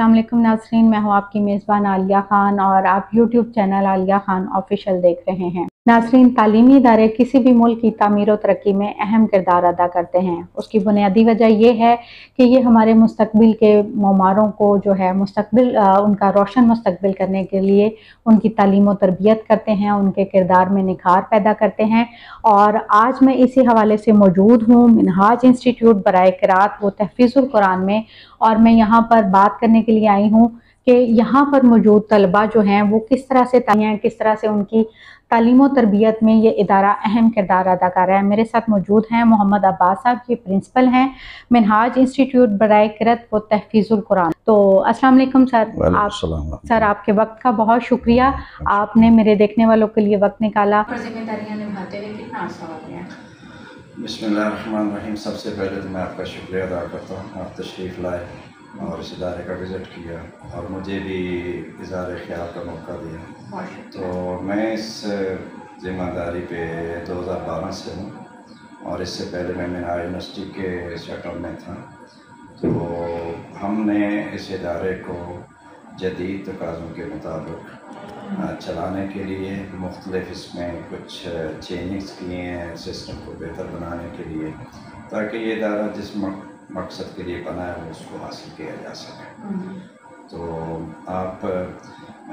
علیکم ناظرین، میں ہوں آپ کی میزبان عالیہ خان اور آپ YouTube channel Aliya Khan official دیکھ رہے ہیں۔ ناظرین، تعلیمی ادارے کسی بھی ملک کی تعمیر و ترقی میں اہم کردار ادا کرتے ہیں۔ اس کی بنیادی وجہ یہ ہے کہ یہ ہمارے مستقبل کے معماروں کو جو ہے مستقبل ان کا روشن مستقبل کرنے کے لیے ان کی تعلیم و تربیت کرتے ہیں، ان کے کردار میں نکھار پیدا کرتے ہیں۔ اور آج میں اسی حوالے سے موجود ہوں، منہاج انسٹیٹیوٹ برائے کرات و تحفیظ القرآن میں، اور میں یہاں پر بات کرنے کے لیے آئی ہوں۔ کہ یہاں پر موجود طلبہ جو ہیں وہ کس طرح سے ہیں کس طرح سے ان کی تعلیم و تربیت میں یہ ادارہ اہم کردار ادا کر رہا ہے۔ میرے ساتھ موجود ہیں محمد عباس صاحب یہ پرنسپل ہیں منہاج انسٹیٹیوٹ برائے کرت و تحفیظ القرآن۔ تو السلام علیکم سر۔ آپ سر آپ کے وقت کا بہت شکریہ۔ آپ نے میرے دیکھنے والوں کے لیے وقت نکالا۔ بسم اللہ الرحمن الرحیم۔ سب سے پہلے تو میں آپ کا شکریہ ادا کرتا ہوں۔ آپ تشریف لائے۔ اور اس ادارے کا وزٹ کیا اور مجھے بھی اظہار خیال کا موقع دیا۔ تو میں اس ذمہ داری پہ دو ہزار بارہ سے ہوں اور اس سے پہلے میں مینا یونیورسٹی کے شٹل میں تھا۔ تو ہم نے اس ادارے کو جدید تقاضوں کے مطابق چلانے کے لیے مختلف اس میں کچھ چینجز کیے ہیں، سسٹم کو بہتر بنانے کے لیے، تاکہ یہ ادارہ جس مقصد کے لیے بنا ہے اس کو حاصل کیا جا سکے۔ تو آپ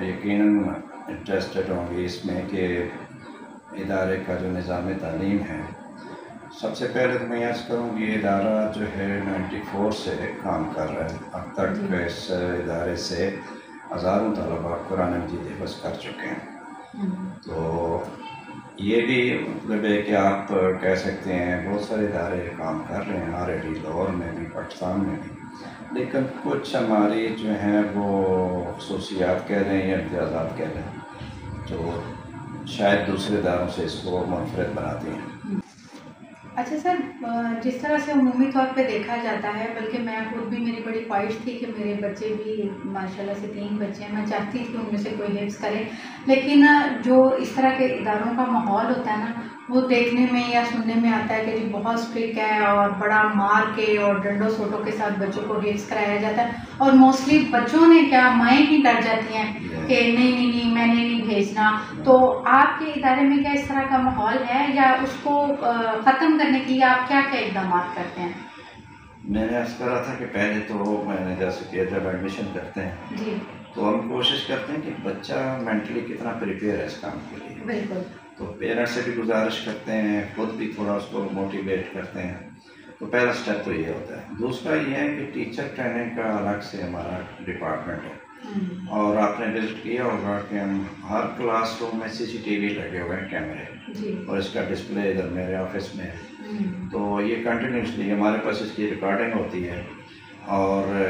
یقیناً انٹرسٹڈ ہوں گے اس میں کہ ادارے کا جو نظام تعلیم ہے سب سے پہلے تو میں یاد کروں کہ یہ ادارہ جو ہے نائنٹی فور سے کام کر رہا ہے۔ اب تک جی۔ اس ادارے سے ہزاروں طلباء قرآن مجید حفظ کر چکے ہیں۔ تو یہ بھی مطلب ہے کہ آپ کہہ سکتے ہیں، بہت سارے ادارے کام کر رہے ہیں آلریڈی لاہور میں بھی، پاکستان میں بھی۔ لیکن کچھ ہماری جو ہیں وہ خصوصیات کہہ رہے ہیں یا امتیازات کہہ رہے ہیں، جو شاید دوسرے اداروں سے اس کو منفرد بناتی ہیں۔ اچھا سر جس طرح سے عمومی طور پہ دیکھا جاتا ہے، بلکہ میں خود بھی میری بڑی خواہش تھی کہ میرے بچے بھی ماشاء اللہ سے تین بچے ہیں، میں چاہتی تھی ان میں سے کوئی حفظ کرے، لیکن جو اس طرح کے اداروں کا ماحول ہوتا ہے نا وہ دیکھنے میں یا سننے میں آتا ہے کہ جی بہت اسٹرک ہے اور بڑا مار کے اور ڈنڈوں سوٹوں کے ساتھ بچوں کو حفظ کرایا جاتا ہے اور موسٹلی بچوں نے کیا مائیں ہی ڈر جاتی ہیں کہ نہیں نہیں نہیں میں نے نہیں بھیجنا۔ تو آپ کے ادارے میں کیا اس طرح کا ماحول ہے یا اس کو ختم کرنے کے لیے آپ کیا کیا اقدامات کرتے ہیں؟ میں نے عرض کرا تھا کہ پہلے تو میں نے جیسے کہ جب ایڈمیشن کرتے ہیں جی۔ تو ہم کوشش کرتے ہیں کہ بچہ مینٹلی کتنا پریپیئر ہے اس کام کے لیے۔ بالکل۔ تو پیرنٹ سے بھی گزارش کرتے ہیں خود بھی تھوڑا اس کو موٹیویٹ کرتے ہیں۔ تو پہلا اسٹیپ تو یہ ہوتا ہے۔ دوسرا یہ ہے کہ ٹیچر ٹریننگ کا الگ سے ہمارا ڈپارٹمنٹ ہے۔ اور آپ نے وزٹ کیا ہوگا کہ ہم ہر کلاس روم میں سی سی ٹی وی لگے ہوئے ہیں کیمرے جی۔ اور اس کا ڈسپلے ادھر میرے آفس میں ہے۔ تو یہ کنٹینیوسلی ہمارے پاس اس کی ریکارڈنگ ہوتی ہے۔ اور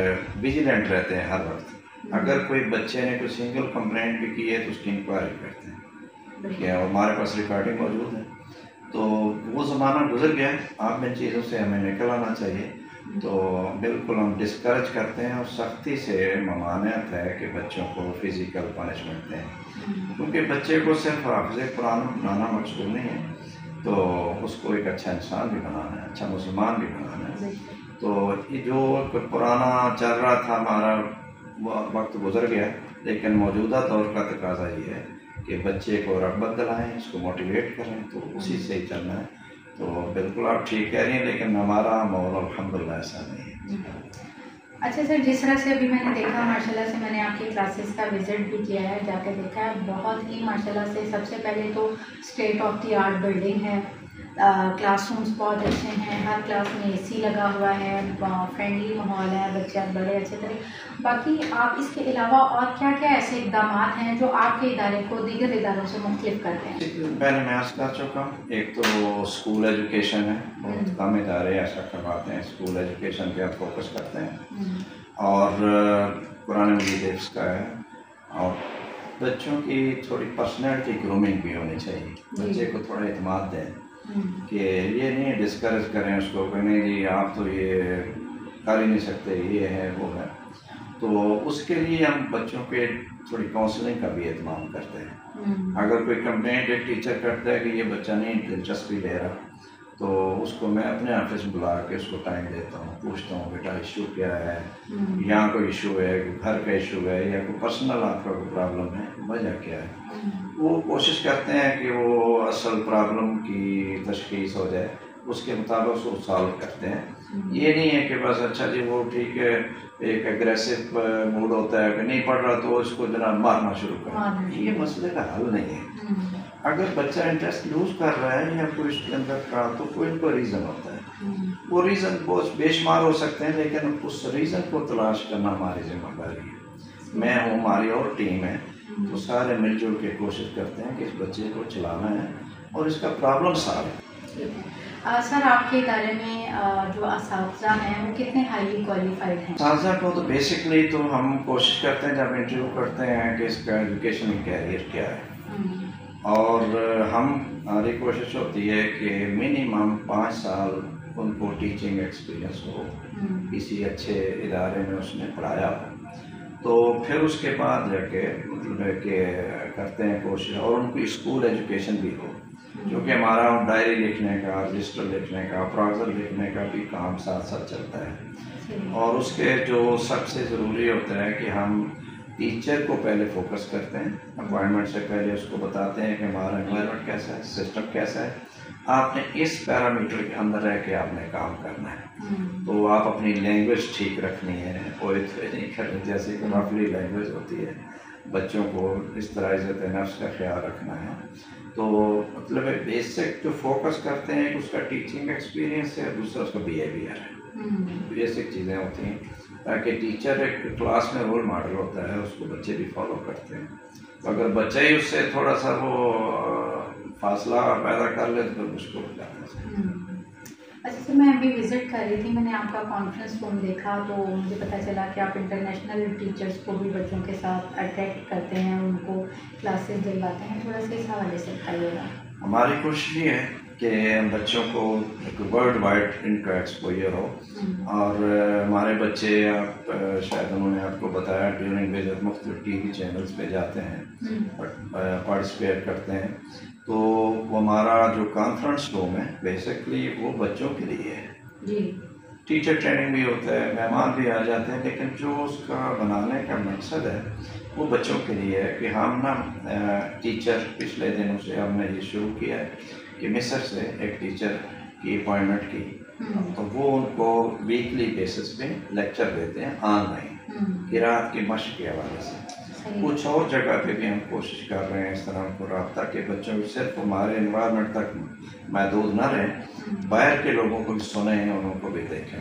ویجیلنٹ رہتے ہیں ہر وقت۔ اگر کوئی بچے نے کوئی سنگل کمپلینٹ بھی کی ہے تو اس کی انکوائری کرتے ہیں۔ کہ ہمارے پاس ریکارڈنگ موجود ہے۔ تو وہ زمانہ گزر گیا آپ ان چیزوں سے ہمیں نکل آنا چاہیے۔ تو بالکل ہم ڈسکریج کرتے ہیں اور سختی سے ممانعت ہے کہ بچوں کو فزیکل پنشمنٹ دیں۔ کیونکہ بچے کو صرف حافظ قرآن بنانا مقصود نہیں ہے۔ تو اس کو ایک اچھا انسان بھی بنانا ہے اچھا مسلمان بھی بنانا ہے۔ تو یہ جو پرانا چل رہا تھا ہمارا وقت گزر گیا، لیکن موجودہ طور کا تقاضا یہ ہے کہ بچے کو رغبت دلائیں، اس کو موٹیویٹ کریں، تو اسی سے ہی چلنا ہے۔ تو بالکل آپ ٹھیک کہہ رہی ہیں، لیکن ہمارا ماحول الحمد للہ ایسا نہیں ہے۔ جی۔ اچھا سر، جس طرح سے ابھی میں نے دیکھا ماشاء اللہ سے میں نے آپ کی کلاسز کا وزٹ بھی کیا ہے، جا کے دیکھا ہے۔ بہت ہی ماشاء اللہ سے سب سے پہلے تو state of the art building ہے۔ کلاس رومس بہت اچھے ہیں ہر کلاس میں اے سی لگا ہوا ہے فرینڈلی ماحول ہے بچے بڑے اچھے طرح۔ باقی آپ اس کے علاوہ اور کیا کیا ایسے اقدامات ہیں جو آپ کے ادارے کو دیگر اداروں سے مختلف کرتے ہیں؟ پہلے میں عرض کر چکا ہوں ایک تو اسکول ایجوکیشن ہے بہت کم ادارے ایسا کرواتے ہیں اسکول ایجوکیشن پہ آپ فوکس کرتے ہیں۔ اور قرآن مجید حفظ کا ہے۔ اور بچوں کی تھوڑی پرسنالٹی گرومنگ بھی ہونی چاہیے جی۔ بچے کو تھوڑا اعتماد دیں۔ کہ یہ نہیں ڈسکریج کریں اس کو کہ نہیں جی آپ تو یہ کر ہی نہیں سکتے یہ ہے وہ ہے۔ تو اس کے لیے ہم بچوں کے تھوڑی کاؤنسلنگ کا بھی اہتمام کرتے ہیں۔ اگر کوئی کمپلینٹ ایک ٹیچر کرتا ہے کہ یہ بچہ نہیں دلچسپی لے رہا تو اس کو میں اپنے آفس بلا کے اس کو ٹائم دیتا ہوں پوچھتا ہوں بیٹا ایشو کیا ہے؟ یہاں کوئی ایشو ہے؟ گھر کا ایشو ہے یا کوئی پرسنل آپ کا کوئی پرابلم ہے؟ وجہ کیا ہے؟ وہ کوشش کرتے ہیں کہ وہ اصل پرابلم کی تشخیص ہو جائے۔ اس کے مطابق اس کو سالو کرتے ہیں۔ یہ نہیں ہے کہ بس اچھا جی وہ ٹھیک ہے ایک اگریسو موڈ ہوتا ہے کہ نہیں پڑھ رہا تو اس کو جناب مارنا شروع کر۔ یہ مسئلے کا حل نہیں ہے۔ اگر بچہ انٹرسٹ لوز کر رہا ہے یا کوئی اس کے اندر کا تو کوئی ان کو ریزن ہوتا ہے۔ وہ ریزن بہت بے شمار ہو سکتے ہیں لیکن اس ریزن کو تلاش کرنا ہماری ذمہ داری ہے۔ میں ہوں ہماری اور ٹیم ہے۔ تو سارے مل جل کے کوشش کرتے ہیں کہ اس بچے کو چلانا ہے اور اس کا پرابلم سالو ہے۔ سر آپ کے ادارے میں جو اساتذہ ہیں وہ کتنے ہائیلی کوالیفائڈ ہیں؟ اساتذہ کو تو بیسکلی تو ہم کوشش کرتے ہیں جب انٹرویو کرتے ہیں کہ اس کا ایجوکیشن کیریئر کیا ہے۔ اور ہم ہماری کوشش ہوتی ہے کہ منیمم پانچ سال ان کو ٹیچنگ ایکسپیرئنس ہو۔ کسی اچھے ادارے میں اس نے پڑھایا۔ ہو تو پھر اس کے بعد جا کے مطلب ہے کہ کرتے ہیں کوشش اور ان کی اسکول ایجوکیشن بھی ہو۔ کیونکہ ہمارا ڈائری لکھنے کا رجسٹر لکھنے کا پراگزر لکھنے کا بھی کام ساتھ ساتھ چلتا ہے۔ اور اس کے جو سب سے ضروری ہوتا ہے کہ ہم ٹیچر کو پہلے فوکس کرتے ہیں اپوائنٹمنٹ سے پہلے اس کو بتاتے ہیں کہ ہمارا انوائرمنٹ کیسا ہے سسٹم کیسا ہے۔ آپ نے اس پیرامیٹر کے اندر رہ کے آپ نے کام کرنا ہے۔ تو آپ اپنی لینگویج ٹھیک رکھنی ہے کوئی نہیں کرنی جیسے کہ رفلی لینگویج ہوتی ہے۔ بچوں کو اس طرح عزت نفس کا خیال رکھنا ہے۔ تو مطلب بیسک جو فوکس کرتے ہیں اس کا ٹیچنگ ایکسپیرینس ہے دوسرا اس کا بیہیویئر ہے۔ بیسک چیزیں ہوتی ہیں۔ تاکہ ٹیچر ایک کلاس میں رول ماڈل ہوتا ہے اس کو بچے بھی فالو کرتے ہیں تو اگر بچہ ہی اس سے تھوڑا سا وہ فاصلہ پیدا کر لے تو پھر مشکل ہو جاتا ہے اچھا سر میں ابھی وزٹ کر رہی تھی میں نے آپ کا کانفرنس روم دیکھا تو مجھے پتہ چلا کہ آپ انٹرنیشنل ٹیچرس کو بھی بچوں کے ساتھ اٹریکٹ کرتے ہیں ان کو کلاسز دلواتے ہیں تھوڑا سا اس حوالے سے بتائیے گا ہماری کوشش یہ ہے کہ بچوں کو ایک ورلڈ وائڈ ان کا ایکسپوئر ہو۔ اور ہمارے بچے آپ شاید انہوں نے آپ کو بتایا ڈیورنگ وزٹ مختلف ٹی وی چینلس پہ جاتے ہیں پارٹیسپیٹ کرتے ہیں۔ تو وہ ہمارا جو کانفرنس روم ہے بیسکلی وہ بچوں کے لیے ہے۔ جی۔ ٹیچر ٹریننگ بھی ہوتا ہے مہمان بھی آ جاتے ہیں لیکن جو اس کا بنانے کا مقصد ہے وہ بچوں کے لیے ہے کہ ہم نا ٹیچر پچھلے دنوں سے ہم نے یہ شروع کیا ہے۔ کہ مصر سے ایک ٹیچر کی اپوائنٹمنٹ کی۔ تو وہ ان کو ویکلی بیسس پہ لیکچر دیتے ہیں آن لائن کہ رات کی مشق کے حوالے سے۔ کچھ اور جگہ پہ بھی ہم کوشش کر رہے ہیں اس طرح کو رابطہ کہ بچوں کو صرف ہمارے انوائرمنٹ تک محدود نہ رہیں باہر کے لوگوں کو بھی سنیں انہوں کو بھی دیکھیں۔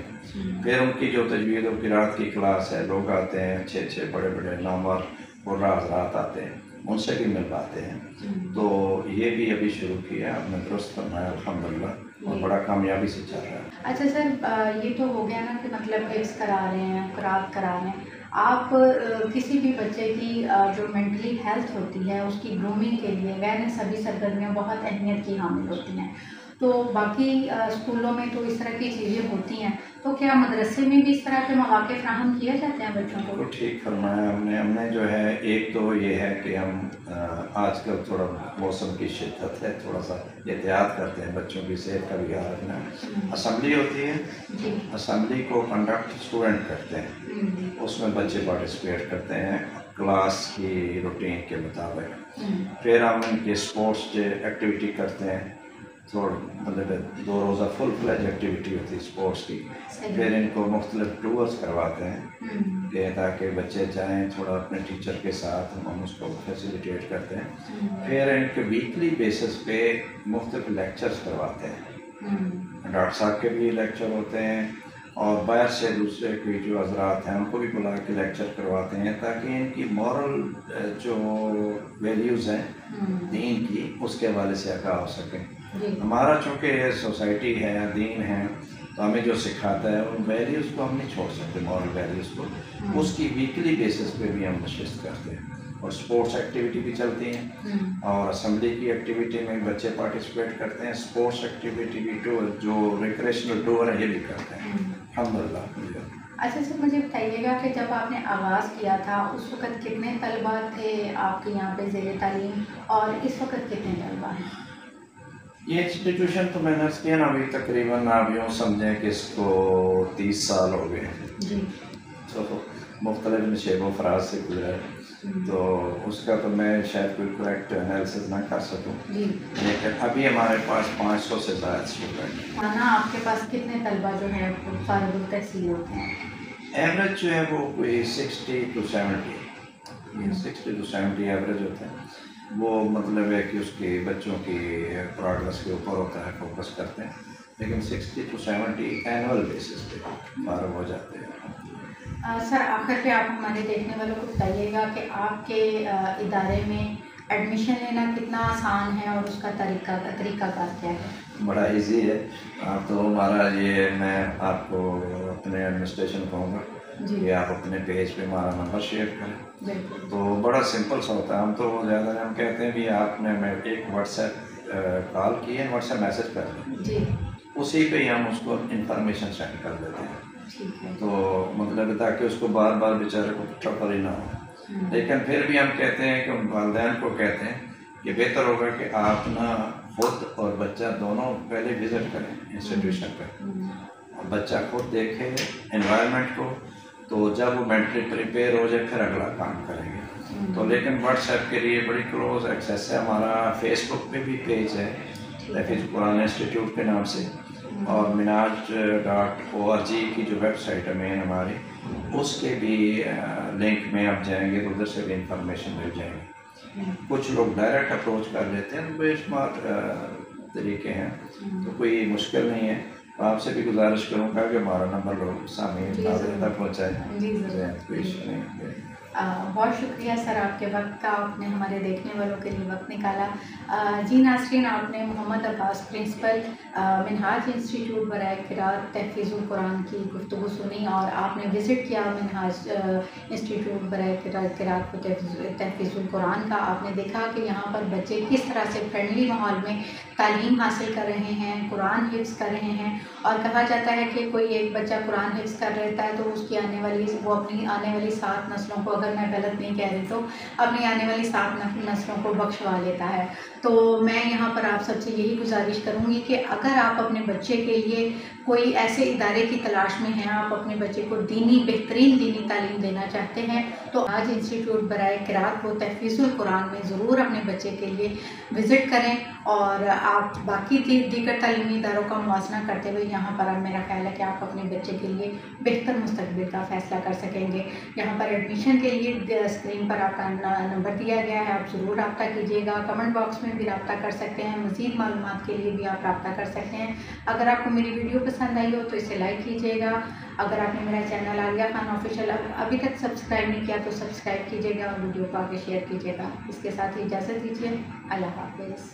پھر ان کی جو تجویز و رات کی کلاس ہے لوگ آتے ہیں اچھے اچھے بڑے بڑے نامور اور راز رات آتے ہیں۔ ان سے بھی مل پاتے ہیں تو یہ بھی ابھی شروع کیا ہم نے درست فرمایا الحمد للہ اور بڑا کامیابی سے چل رہا ہے۔ اچھا سر یہ تو ہو گیا نا کہ مطلب حفظ کرا رہے ہیں قرآن کرا رہے ہیں۔ آپ کسی بھی بچے کی جو مینٹلی ہیلتھ ہوتی ہے اس کی گرومنگ کے لیے غیر سبھی سرگرمیاں بہت اہمیت کی حامل ہوتی ہیں۔ تو باقی اسکولوں میں تو اس طرح کی چیزیں ہوتی ہیں۔ تو کیا مدرسے میں بھی اس طرح کے مواقع فراہم کیا جاتے ہیں بچوں کو؟ ٹھیک فرمایا ہم نے ہم نے جو ہے ایک تو یہ ہے کہ ہم آج کل تھوڑا موسم کی شدت ہے تھوڑا سا احتیاط کرتے ہیں بچوں کی صحت کا بھی خیال رکھنا۔ اسمبلی ہوتی ہے۔ جی۔ اسمبلی کو کنڈکٹ اسٹوڈنٹ کرتے ہیں۔ اس میں بچے پارٹیسپیٹ کرتے ہیں کلاس کی روٹین کے مطابق۔ پھر ہم ان کے اسپورٹس ایکٹیویٹی کرتے ہیں۔ تھوڑا مطلب دو روزہ فل فلیج ایکٹیویٹی ہوتی ہے اسپورٹس کی۔ پھر ان کو مختلف ٹورس کرواتے ہیں۔ کہ تاکہ بچے جائیں تھوڑا اپنے ٹیچر کے ساتھ ہم اس کو فیسیلیٹیٹ کرتے ہیں۔ پھر ان کے ویکلی بیسس پہ مختلف لیکچرز کرواتے ہیں۔ ڈاکٹر صاحب کے بھی لیکچر ہوتے ہیں۔ اور باہر سے دوسرے کوئی جو حضرات ہیں ان کو بھی بلا کے لیکچر کرواتے ہیں تاکہ ان کی مورل جو ویلیوز ہیں دین کی اس کے حوالے سے آگاہ ہو سکیں۔ ہمارا چونکہ یہ سوسائٹی ہے دین ہے تو ہمیں جو سکھاتا ہے ان ویلیوز کو ہم نہیں چھوڑ سکتے مورل ویلیوز کو۔ اس کی ویکلی بیسس پہ بھی ہم نشست کرتے ہیں۔ اور اسپورٹس ایکٹیویٹی بھی چلتی ہیں۔ اور اسمبلی کی ایکٹیویٹی میں بچے پارٹیسپیٹ کرتے ہیں۔ اسپورٹس ایکٹیویٹی بھی ٹور جو ریکریشنل ٹور ہے یہ بھی کرتے ہیں۔ الحمد للہ اچھا سر مجھے بتائیے گا کہ جب آپ نے آغاز کیا تھا اس وقت کتنے طلبہ تھے آپ کے یہاں پہ زیر تعلیم؟ اور اس وقت کتنے طلبہ ہیں؟ یہ انسٹیٹیوشن تو میں نے اس کیا نا ابھی تقریباً آپ یوں سمجھیں کہ اس کو تیس سال ہو گئے جی۔ تو مختلف نشیب و فراز سے گزرا ہے۔ تو اس کا تو میں شاید کوئی کریکٹ انالیسز نہ کر سکوں۔ جی۔ لیکن ابھی ہمارے پاس پانچ سو سے زائد اسٹوڈنٹ مانا آپ کے پاس کتنے طلبہ جو ہیں؟ فارغ التحصیل ہوتے ہیں۔ ایوریج جو ہے وہ کوئی sixty to seventy sixty to seventy average ہوتا ہے وہ مطلب ہے کہ اس کی بچوں کی پروگرس کے اوپر ہوتا ہے فوکس کرتے ہیں. لیکن sixty to seventy annual basis پہ فارغ ہو جاتے ہیں. سر آخر پہ آپ ہمارے دیکھنے والوں کو بتائیے گا کہ آپ کے ادارے میں ایڈمیشن لینا کتنا آسان ہے اور اس کا طریقہ طریقہ کار کیا ہے؟ بڑا ایزی ہے. تو ہمارا یہ میں آپ کو اپنے ایڈمنسٹریشن کہوں گا. کہ آپ اپنے پیج پہ ہمارا نمبر شیئر کریں۔ تو بڑا سمپل سا ہوتا ہے۔ ہم تو زیادہ ہم کہتے ہیں بھی آپ نے میں ایک واٹس ایپ کال کی ہے واٹس ایپ میسج کر دیں جی۔ اسی پہ ہی ہم اس کو انفارمیشن سینڈ کر دیتے ہیں۔ تو مطلب تاکہ اس کو بار بار بیچارے کو ٹرپل ہی نہ ہو۔ لیکن پھر بھی ہم کہتے ہیں کہ والدین کو کہتے ہیں کہ بہتر ہوگا کہ آپ نا خود اور بچہ دونوں پہلے وزٹ کریں انسٹیٹیوشن پہ۔ بچہ خود دیکھے انوائرمنٹ کو تو جب وہ مینٹلی پریپیئر ہو جائے پھر اگلا کام کریں گے۔ تو لیکن واٹس ایپ کے لیے بڑی کلوز ایکسیس ہے۔ ہمارا فیس بک پہ بھی پیج ہے۔ تحفظ قرآن انسٹیٹیوٹ کے نام سے۔ اور مناج ڈاٹ او آر جی کی جو ویب سائٹ ہے مین ہماری اس کے بھی لنک میں آپ جائیں گے تو ادھر سے بھی انفارمیشن مل جائیں گے کچھ لوگ ڈائریکٹ اپروچ کر لیتے ہیں بے شمار طریقے ہیں۔ تو کوئی مشکل نہیں ہے۔ آپ سے بھی گزارش کروں گا کہ ہمارا نمبر لوگ سامنے تک پہنچائے۔ جی بہت شکریہ سر، آپ کے وقت کا، آپ نے ہمارے دیکھنے والوں کے لیے وقت نکالا۔ جی ناظرین، آپ نے محمد عباس پرنسپل منہاج انسٹیٹیوٹ برائے قرآت تحفیظ القرآن کی گفتگو سنی اور آپ نے وزٹ کیا منہاج انسٹیٹیوٹ برائے قرآت تحفیظ القرآن کا۔ آپ نے دیکھا کہ یہاں پر بچے کس طرح سے فرینڈلی ماحول میں تعلیم حاصل کر رہے ہیں، قرآن حفظ کر رہے ہیں۔ اور کہا جاتا ہے کہ کوئی ایک بچہ قرآن حفظ کر رہتا ہے تو اس کی آنے والی، وہ اپنی آنے والی سات نسلوں کو اگر میں غلط نہیں کہہ رہی تو اپنی آنے والی سات نسلوں کو بخشوا لیتا ہے۔ تو میں یہاں پر آپ سب سے یہی گزارش کروں گی کہ اگر آپ اپنے بچے کے لیے کوئی ایسے ادارے کی تلاش میں ہیں، آپ اپنے بچے کو دینی، بہترین دینی تعلیم دینا چاہتے ہیں، تو آج انسٹیٹیوٹ برائے قرآت کو تحفیظ القرآن میں ضرور اپنے بچے کے لیے وزٹ کریں اور آپ باقی دیگر تعلیمی اداروں کا موازنہ کرتے ہوئے یہاں پر اب میرا خیال ہے کہ آپ اپنے بچے کے لیے بہتر مستقبل کا فیصلہ کر سکیں گے۔ یہاں پر ایڈمیشن کے لیے اسکرین پر آپ کا نمبر دیا گیا ہے، آپ ضرور رابطہ کیجیے گا۔ کمنٹ باکس میں بھی رابطہ کر سکتے ہیں، مزید معلومات کے لیے بھی آپ رابطہ کر سکتے ہیں۔ اگر آپ کو میری ویڈیو پسند آئی ہو تو اسے لائک کیجیے گا۔ اگر آپ نے میرا چینل عالیہ خان آفیشیل، ابھی تک سبسکرائب نہیں کیا تو سبسکرائب کیجیے گا اور ویڈیو کو آگے شیئر کیجیے گا۔ اس کے ساتھ ہی اجازت دیجیے اللہ حافظ۔